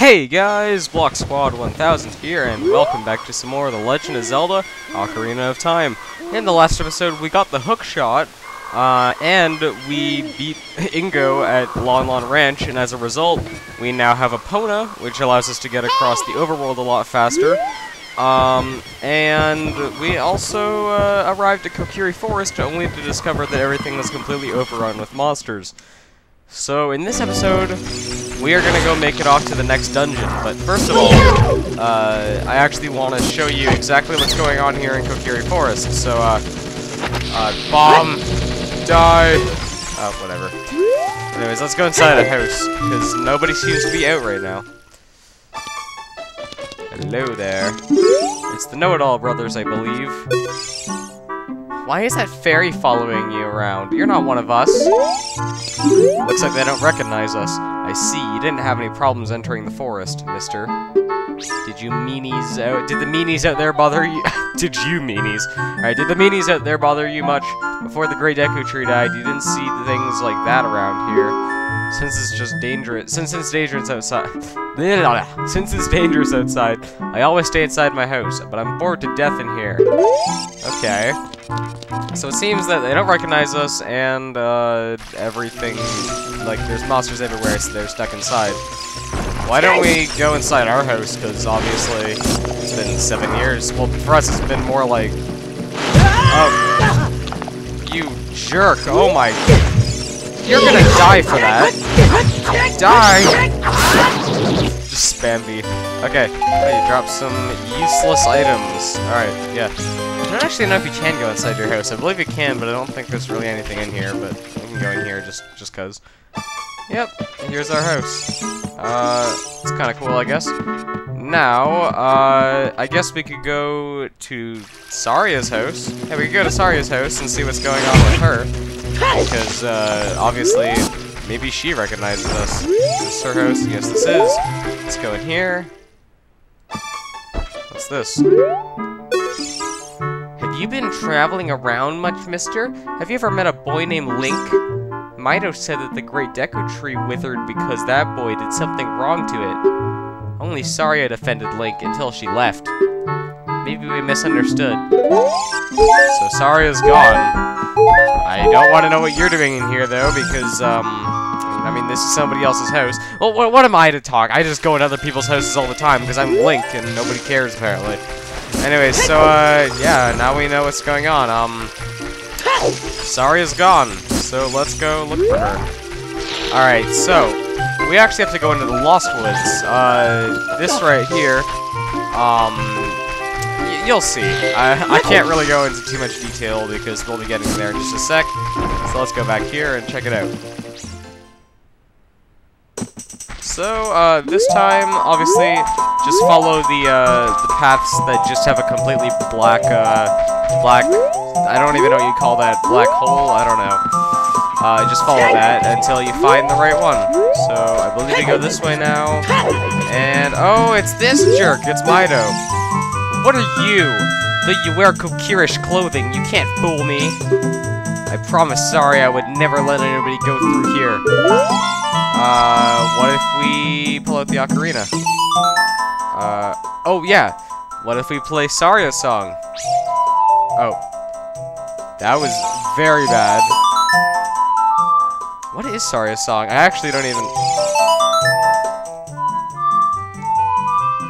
Hey guys, Block Squad 1000 here, and welcome back to some more of The Legend of Zelda Ocarina of Time. In the last episode, we got the hook shot, uh, and we beat Ingo at Lon Lon Ranch, and as a result, we now have Epona, which allows us to get across the overworld a lot faster. Um, and we also uh, arrived at Kokiri Forest only to discover that everything was completely overrun with monsters. So, in this episode, we are gonna go make it off to the next dungeon, but first of all, uh, I actually want to show you exactly what's going on here in Kokiri Forest. So, uh, uh, bomb, die, oh, whatever. Anyways, let's go inside the house, because nobody seems to be out right now. Hello there. It's the Know-It-All Brothers, I believe. Why is that fairy following you around? You're not one of us. Looks like they don't recognize us. I see, you didn't have any problems entering the forest, mister. Did you meanies out- did the meanies out there bother you- did you meanies? Alright, did the meanies out there bother you much? Before the Great Deku Tree died, you didn't see things like that around here. Since it's just dangerous- since it's dangerous outside- since it's dangerous outside, I always stay inside my house, but I'm bored to death in here. Okay. So it seems that they don't recognize us, and uh, everything, like, there's monsters everywhere, so they're stuck inside. Why don't we go inside our house, because obviously it's been seven years. Well, for us it's been more like... Oh, you jerk, oh my... You're gonna die for that. Die! Just spam B. Okay, you dropped some useless items. Alright, yeah. I don't actually know if you can go inside your house. I believe you can, but I don't think there's really anything in here, but we can go in here just just cause. Yep, here's our house. Uh, it's kind of cool, I guess. Now, uh, I guess we could go to Saria's house. Yeah, we could go to Saria's house and see what's going on with her. Because, uh, obviously, maybe she recognizes us. Is this her house? Yes, this is. Let's go in here. What's this? Have you been traveling around much, mister? Have you ever met a boy named Link? Mido said that the Great Deku Tree withered because that boy did something wrong to it. Only Saria defended Link until she left. Maybe we misunderstood. So Saria's gone. I don't want to know what you're doing in here, though, because, um... I mean, this is somebody else's house. Well, what, what am I to talk? I just go in other people's houses all the time, because I'm Link, and nobody cares, apparently. Anyway, so, uh, yeah, now we know what's going on. Um, Saria's gone, so let's go look for her. Alright, so, we actually have to go into the Lost Woods. Uh, this right here, um, you'll see. I, I can't really go into too much detail because we'll be getting there in just a sec. So let's go back here and check it out. So, uh, this time, obviously, just follow the, uh, the paths that just have a completely black, uh, black, I don't even know what you call that, black hole, I don't know. Uh, just follow that until you find the right one. So, I believe we go this way now. And, oh, it's this jerk, it's Mido. What are you? Though you wear Kokirish clothing, you can't fool me. I promise, Saria I would never let anybody go through here. Uh, what if we pull out the ocarina? Uh, oh yeah. What if we play Saria's song? Oh. That was very bad. What is Saria's song? I actually don't even...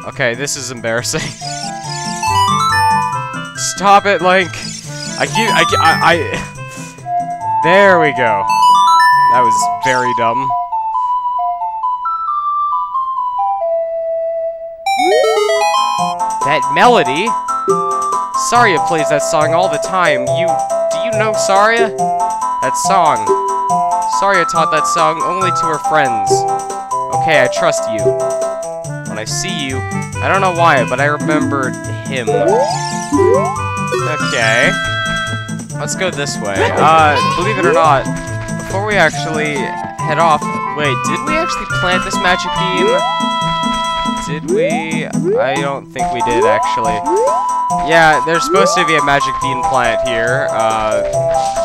Okay, this is embarrassing. Stop it, Link! I keep- I, I, I... There we go. That was very dumb. That melody? Saria plays that song all the time. You, do you know Saria? That song. Saria taught that song only to her friends. Okay, I trust you. When I see you, I don't know why, but I remembered him. Okay. Let's go this way. Uh, believe it or not, before we actually head off, wait, did we actually plant this magic bean? Did we? I don't think we did, actually. Yeah, there's supposed to be a magic bean plant here, uh,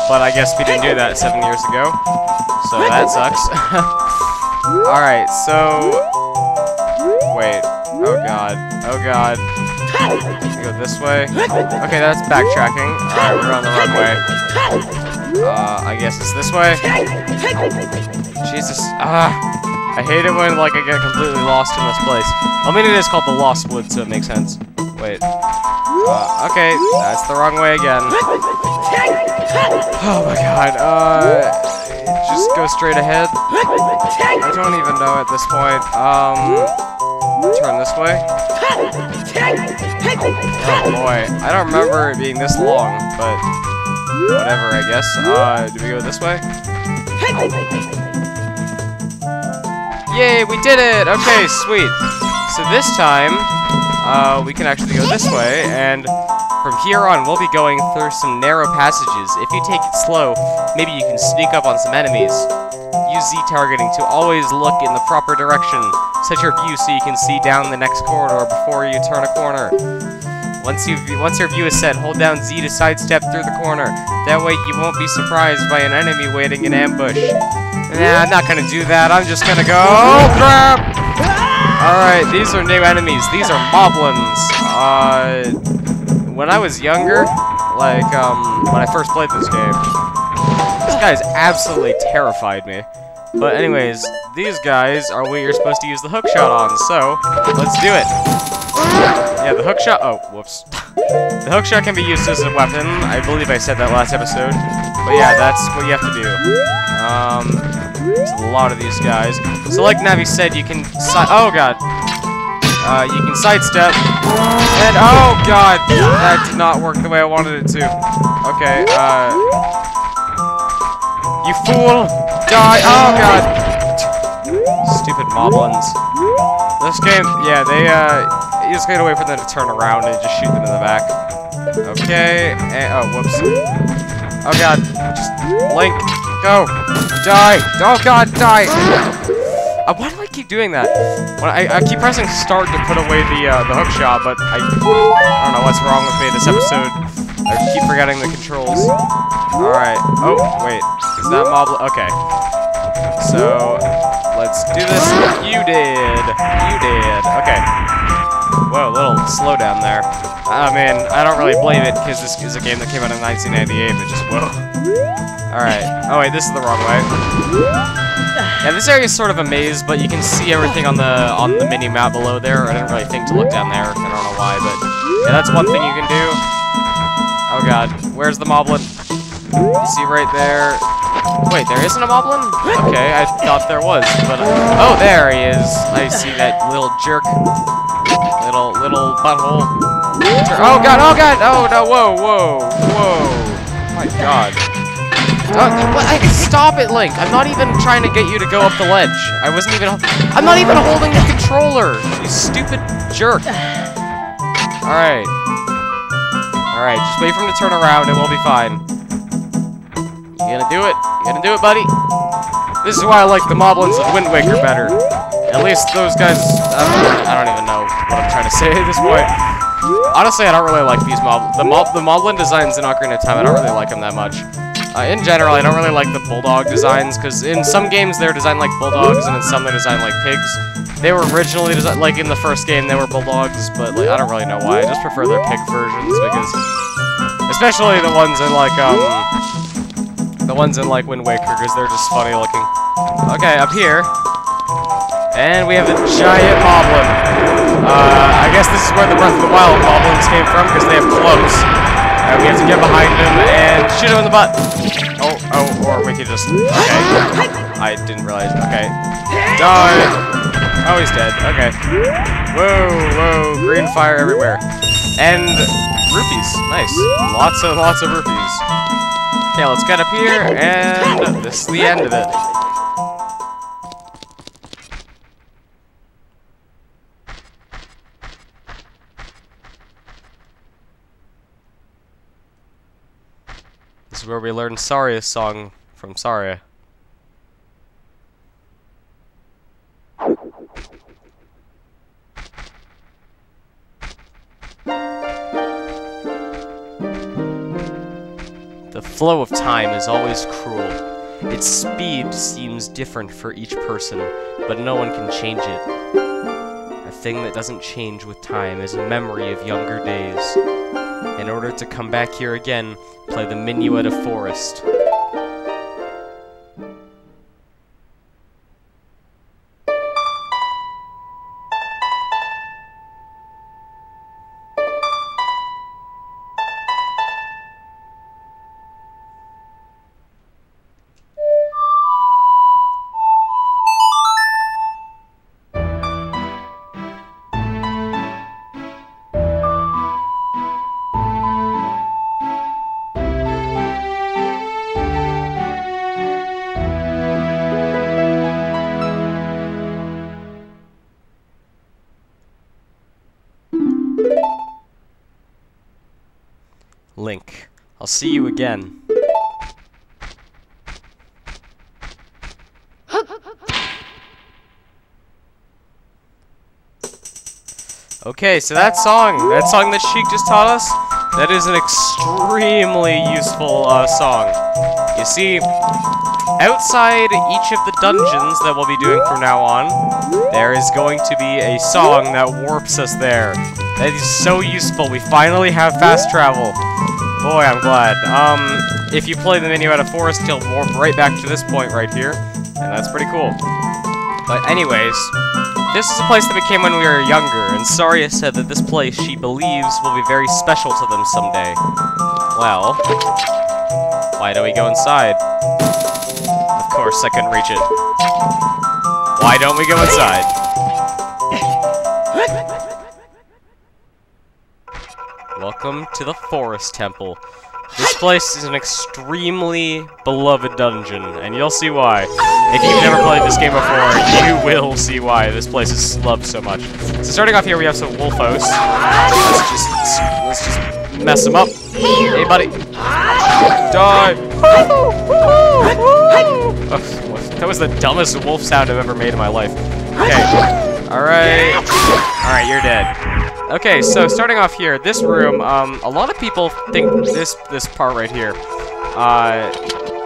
but I guess we didn't do that seven years ago, so that sucks. Alright, so wait. Oh god. Oh god. Go this way. Okay, that's backtracking. Alright, we're on the wrong way. Uh, I guess it's this way. Jesus. Ah. I hate it when, like, I get completely lost in this place. I mean, it is called the Lost Woods, so it makes sense. Wait. Uh, okay, that's the wrong way again. Oh my god, uh, just go straight ahead. I don't even know at this point. Um, turn this way. Oh boy, I don't remember it being this long, but whatever, I guess. Uh, do we go this way? Yay, we did it! Okay, sweet. So this time, uh, we can actually go this way, and from here on, we'll be going through some narrow passages. If you take it slow, maybe you can sneak up on some enemies. Use Z-targeting to always look in the proper direction. Set your view so you can see down the next corridor before you turn a corner. Once you once your view is set, hold down Z to sidestep through the corner. That way you won't be surprised by an enemy waiting in ambush. Nah, I'm not gonna do that. I'm just gonna go. Oh, crap! Alright, these are new enemies. These are moblins. Uh, when I was younger, like, um, when I first played this game, this guy's absolutely terrified me. But anyways, these guys are what you're supposed to use the hookshot on, so let's do it. Yeah, the hookshot- oh, whoops. the hookshot can be used as a weapon. I believe I said that last episode. But yeah, that's what you have to do. Um, a lot of these guys. So like Navi said, you can si- oh god. Uh, you can sidestep. And oh god, that did not work the way I wanted it to. Okay, uh... You fool! Die! Oh god! Stupid moblins. This game, yeah, they, uh, you just gotta wait for them to turn around and just shoot them in the back. Okay, and, oh, whoops. Oh god, just, Link, go! Die! Oh god, die! Keep doing that? When I, I keep pressing start to put away the uh, the hook shot, but I, I don't know what's wrong with me this episode. I keep forgetting the controls. Alright. Oh, wait. Is that mob... Okay. So, let's do this. You did. You did. Okay. Whoa, a little slow down there. I mean, I don't really blame it, because this is a game that came out in 1998, but just whoa. Alright. Oh, wait, this is the wrong way. Yeah, this area is sort of a maze, but you can see everything on the on the mini map below there. I didn't really think to look down there. I don't know why, but yeah, that's one thing you can do. Oh god, where's the moblin? You see right there. Wait, there isn't a moblin? Okay, I thought there was, but uh, oh, there he is. I see that little jerk, little little butthole. Oh god, oh god, oh no, whoa, whoa, whoa. My god. Uh, stop it, Link! I'm not even trying to get you to go up the ledge. I wasn't even. I'm not even holding the controller. You stupid jerk. All right. All right. Just wait for him to turn around, and we'll be fine. You gonna do it? You gonna do it, buddy? This is why I like the Moblins of Wind Waker better. At least those guys. I don't, I don't even know what I'm trying to say at this point. Honestly, I don't really like these mob. The mob. The Moblin designs in Ocarina of Time. I don't really like them that much. Uh, in general, I don't really like the bulldog designs, because in some games they're designed like bulldogs, and in some they're designed like pigs. They were originally designed, like in the first game, they were bulldogs, but like, I don't really know why. I just prefer their pig versions, because... Especially the ones in like, um... The ones in like Wind Waker, because they're just funny looking. Okay, up here. And we have a giant moblin. Uh, I guess this is where the Breath of the Wild moblins came from, because they have clubs. We have to get behind him and shoot him in the butt. Oh, oh, or we could just... Okay. I didn't realize. Okay. Die! Oh, he's dead. Okay. Whoa, whoa, green fire everywhere. And rupees. Nice. Lots and lots of rupees. Okay, let's get up here, and this is the end of it. Where we learn Saria's song from Saria. The flow of time is always cruel. Its speed seems different for each person, but no one can change it. A thing that doesn't change with time is a memory of younger days. In order to come back here again, play the Minuet of Forest. I'll see you again. Okay, so that song, that song that Sheik just taught us, that is an extremely useful uh, song. You see, outside each of the dungeons that we'll be doing from now on, there is going to be a song that warps us there. That is so useful. We finally have fast travel. Boy, I'm glad. Um, if you play the Minuet of Forest, you'll warp right back to this point right here, and that's pretty cool. But anyways, this is a place that became when we were younger, and Saria said that this place, she believes, will be very special to them someday. Well, why don't we go inside? Of course, I couldn't reach it. Why don't we go inside? Welcome to the Forest Temple. This place is an extremely beloved dungeon, and you'll see why. If you've never played this game before, you will see why this place is loved so much. So starting off here, we have some Wolfos. Let's just, let's just mess them up. Hey, buddy. Die. That was the dumbest wolf sound I've ever made in my life. Okay. Alright. Alright, you're dead. Okay, so starting off here, this room, um, a lot of people think this this part right here. Uh,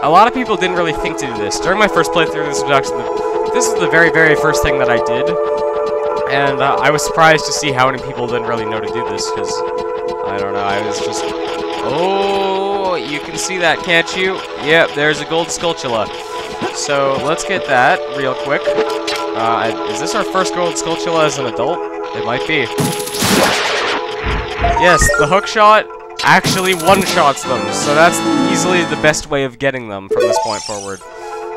a lot of people didn't really think to do this. During my first playthrough of this introduction, this is the very, very first thing that I did. And uh, I was surprised to see how many people didn't really know to do this, because, I don't know, I was just... Oh, you can see that, can't you? Yep, there's a gold Skulltula. So, let's get that real quick. Uh, is this our first gold Skulltula as an adult? It might be. Yes, the hook shot actually one-shots them, so that's easily the best way of getting them from this point forward.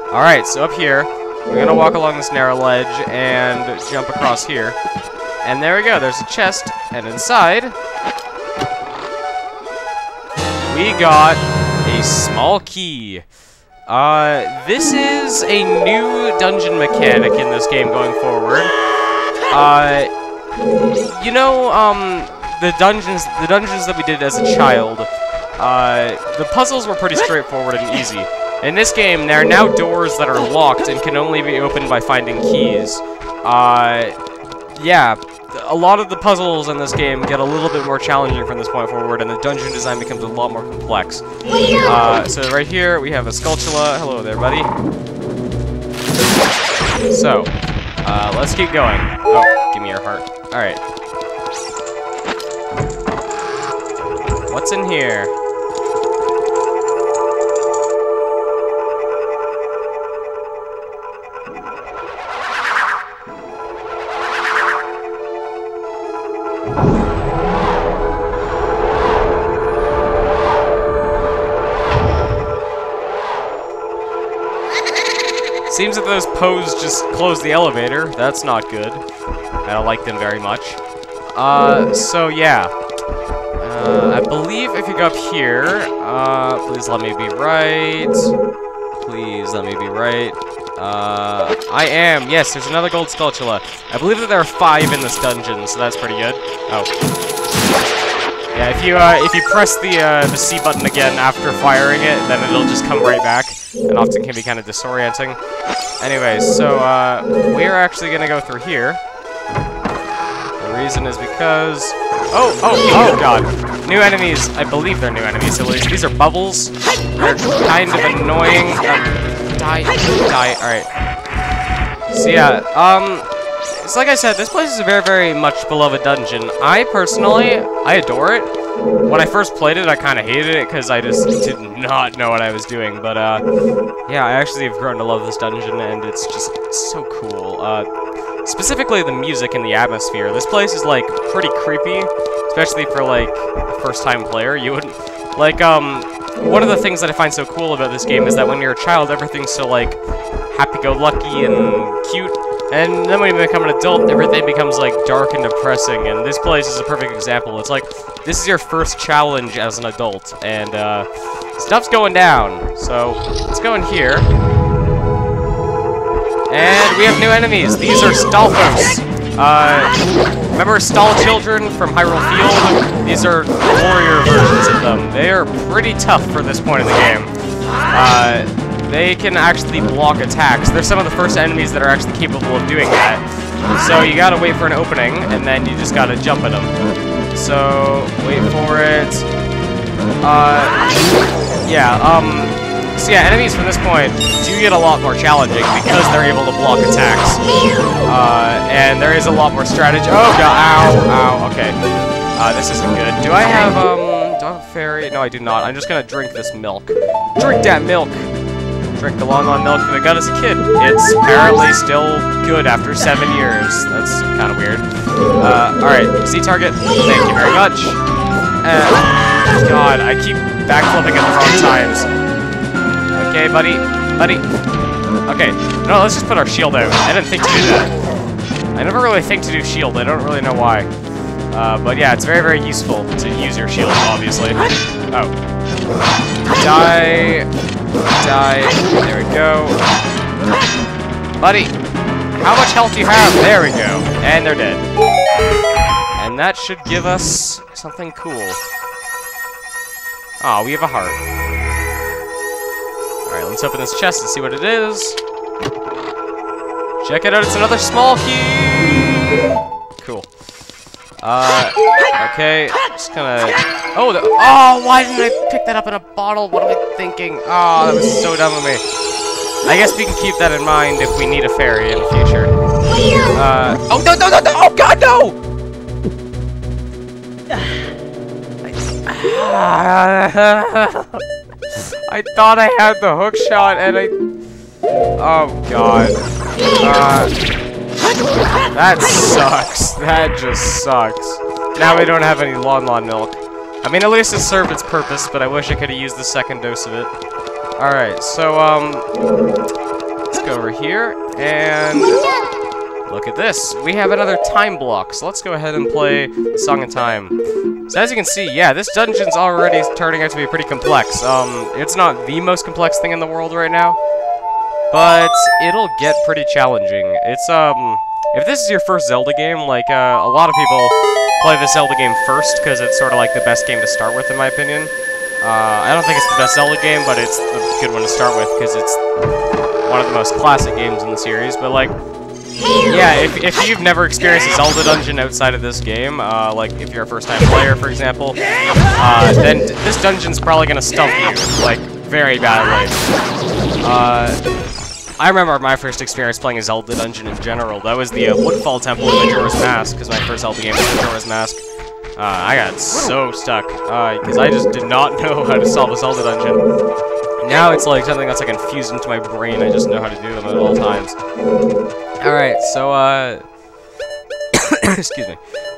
Alright, so up here, we're gonna walk along this narrow ledge and jump across here. And there we go, there's a chest, and inside, we got a small key. Uh, this is a new dungeon mechanic in this game going forward. Uh, you know, um, the dungeons, the dungeons that we did as a child, uh, the puzzles were pretty straightforward and easy. In this game, there are now doors that are locked and can only be opened by finding keys. Uh, yeah, a lot of the puzzles in this game get a little bit more challenging from this point forward, and the dungeon design becomes a lot more complex. Uh, so right here, we have a Skulltula. Hello there, buddy. So, uh, let's keep going. Oh, give me your heart. Alright. What's in here? Seems that those Poes just closed the elevator. That's not good. I don't like them very much. Uh, so yeah. Uh, I believe if you go up here, uh, please let me be right. Please let me be right. Uh, I am. Yes, there's another gold Skulltula. I believe that there are five in this dungeon, so that's pretty good. Oh. Yeah, if you, uh, if you press the, uh, the C button again after firing it, then it'll just come right back, and often can be kind of disorienting. Anyways, so, uh, we're actually gonna go through here. Reason is because... Oh, oh, oh, god. New enemies. I believe they're new enemies, at least. These are bubbles. They're kind of annoying. Um, die, die, alright. So yeah, um, it's like I said, this place is a very, very much beloved dungeon. I personally, I adore it. When I first played it, I kind of hated it because I just did not know what I was doing. But, uh, yeah, I actually have grown to love this dungeon, and it's just so cool. Uh, specifically the music and the atmosphere. This place is, like, pretty creepy, especially for, like, a first-time player. You wouldn't... Like, um, one of the things that I find so cool about this game is that when you're a child, everything's so, like, happy-go-lucky and cute. And then when you become an adult, everything becomes, like, dark and depressing, and this place is a perfect example. It's like, this is your first challenge as an adult, and, uh, stuff's going down. So, let's go in here. And we have new enemies. These are Stalfos. Uh, remember Stall Children from Hyrule Field? These are warrior versions of them. They are pretty tough for this point in the game. Uh, they can actually block attacks. They're some of the first enemies that are actually capable of doing that. So you gotta wait for an opening, and then you just gotta jump at them. So, wait for it. Uh, yeah, um, so yeah, enemies from this point do get a lot more challenging because they're able to block attacks. Uh, and there is a lot more strategy. Oh god, ow, ow, okay. Uh, this isn't good. Do I have, um, do I have fairy? No, I do not. I'm just gonna drink this milk. Drink that milk! Drink the Lon Lon milk that I got as a kid. It's apparently still good after seven years. That's kind of weird. Uh, alright, Z target. Thank you very much. Uh, God, I keep backflipping at the wrong times. Okay, buddy. Buddy. Okay. No, let's just put our shield out. I didn't think to do that. I never really think to do shield. I don't really know why. Uh, but yeah, it's very, very useful to use your shield, obviously. Oh. Die. Die. There we go. Buddy. How much health do you have? There we go. And they're dead. And that should give us something cool. Oh, we have a heart. Alright, let's open this chest and see what it is. Check it out, it's another small key! Cool. Uh, okay, just gonna... Oh, the... oh, why didn't I pick that up in a bottle? What am I thinking? Oh, that was so dumb of me. I guess we can keep that in mind if we need a fairy in the future. Uh, oh, no, no, no, no, oh, God, no! I thought I had the hook shot and I... Oh, God. Uh, that sucks. That just sucks. Now we don't have any Lon Lon milk. I mean, at least it served its purpose, but I wish I could have used the second dose of it. Alright, so, um... Let's go over here, and... Look at this. We have another time block, so let's go ahead and play Song of Time. So as you can see, yeah, this dungeon's already turning out to be pretty complex. Um, it's not the most complex thing in the world right now, but it'll get pretty challenging. It's, um, if this is your first Zelda game, like, uh, a lot of people play the Zelda game first, because it's sort of like the best game to start with, in my opinion. Uh, I don't think it's the best Zelda game, but it's a good one to start with, because it's one of the most classic games in the series, but, like, yeah, if, if you've never experienced a Zelda dungeon outside of this game, uh, like if you're a first-time player, for example, uh, then this dungeon's probably gonna stump you, like, very badly. Uh, I remember my first experience playing a Zelda dungeon in general. That was the uh, Woodfall Temple in Majora's Mask, because my first Zelda game was Majora's Mask. Uh, I got so stuck, because I just did not know how to solve a Zelda dungeon. Now it's like something that's like infused into my brain. I just know how to do them at all times. Alright, so, uh... excuse me.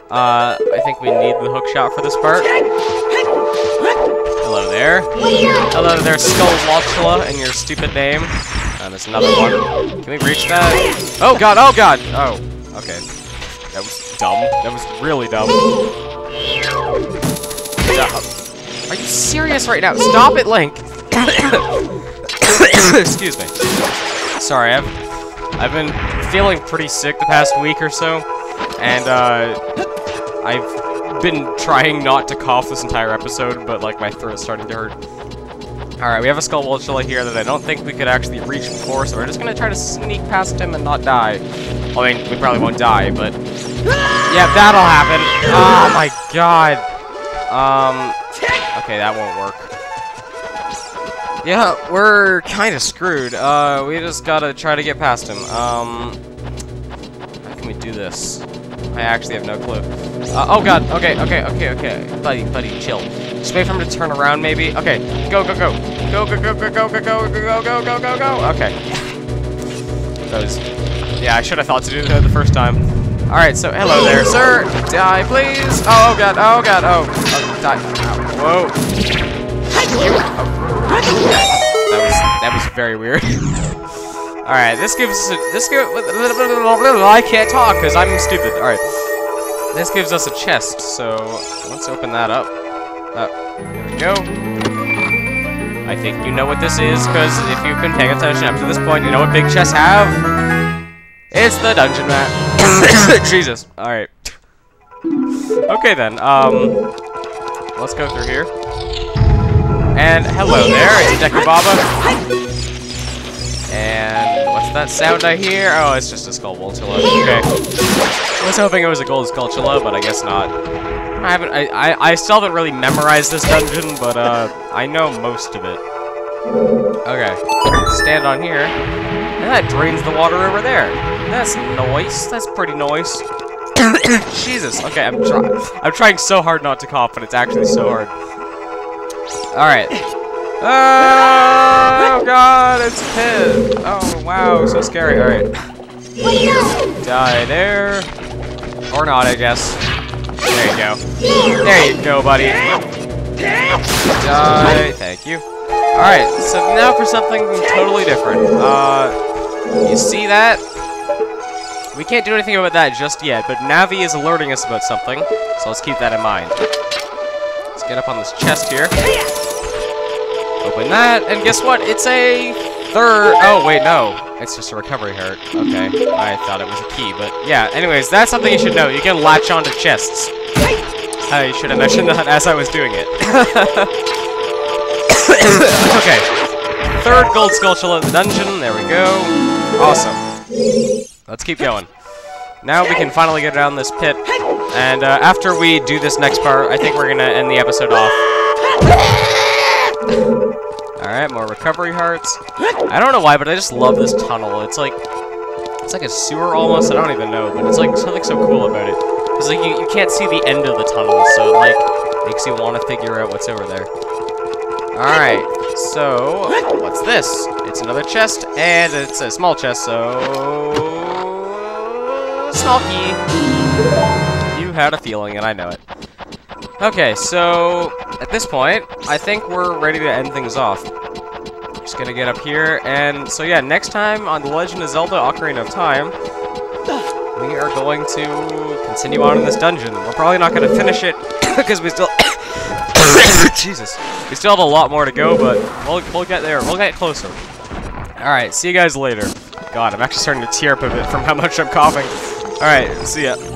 Uh, I think we need the hook shot for this part. Hello there. Hello there, Skull Watchula, and your stupid name. Uh, there's another one. Can we reach that? Oh god, oh god! Oh, okay. That was dumb. That was really dumb. Are you serious right now? Stop it, Link! Excuse me. Sorry, I've I've been feeling pretty sick the past week or so, and uh, I've been trying not to cough this entire episode, but like my throat's starting to hurt. Alright, we have a Skull Skullwalltula here that I don't think we could actually reach before, so we're just gonna try to sneak past him and not die. I mean, we probably won't die, but... Yeah, that'll happen! Oh my god! Um... Okay, that won't work. Yeah, we're kind of screwed. Uh, we just gotta try to get past him. Um, how can we do this? I actually have no clue. Uh, oh god, okay, okay, okay, okay. Buddy, buddy, chill. Just wait for him to turn around, maybe. Okay, go, go, go. Go, go, go, go, go, go, go, go, go, go, go. Okay. That was... Yeah, I should have thought to do that the first time. Alright, so hello there, sir. Die, please. Oh, oh god, oh god, oh. oh die. Ow. Whoa. That was that was very weird. All right, this gives us a, this gives I can't talk because I'm stupid. All right, this gives us a chest, so let's open that up. Uh, we go. I think you know what this is because if you've been paying attention up to this point, you know what big chests have. It's the dungeon map. Jesus. All right. Okay then. Um, let's go through here. And hello there, it's Deku Baba. And what's that sound I hear? Oh, it's just a Skulltula. Okay. I was hoping it was a gold Skulltula, but I guess not. I haven't. I, I I still haven't really memorized this dungeon, but uh, I know most of it. Okay. Stand on here. And that drains the water over there. That's nice. That's pretty nice. Jesus. Okay, I'm trying. I'm trying so hard not to cough, but it's actually so hard. Alright. Oh, god, it's Pit. Oh, wow, so scary. Alright. Die there. Or not, I guess. There you go. There you go, buddy. Die. Thank you. Alright, so now for something totally different. Uh, you see that? We can't do anything about that just yet, but Navi is alerting us about something, so let's keep that in mind. Get up on this chest here. Open that, and guess what? It's a third. Oh, wait, no. It's just a recovery heart. Okay. I thought it was a key, but yeah. Anyways, that's something you should know. You can latch onto chests. I should have mentioned that as I was doing it. okay. Third gold skulltula in the dungeon. There we go. Awesome. Let's keep going. Now we can finally get down this pit. And uh, after we do this next part, I think we're going to end the episode off. Alright, more recovery hearts. I don't know why, but I just love this tunnel. It's like it's like a sewer almost. I don't even know, but it's like something so cool about it. It's like you, you can't see the end of the tunnel, so it like makes you want to figure out what's over there. Alright, so what's this? It's another chest, and it's a small chest, so. You had a feeling, and I know it. Okay, so at this point, I think we're ready to end things off. Just gonna get up here, and so yeah, next time on The Legend of Zelda Ocarina of Time, we are going to continue on in this dungeon. We're probably not gonna finish it, because we still... Jesus. We still have a lot more to go, but we'll, we'll get there. We'll get closer. Alright, see you guys later. God, I'm actually starting to tear up a bit from how much I'm coughing. Alright, see ya.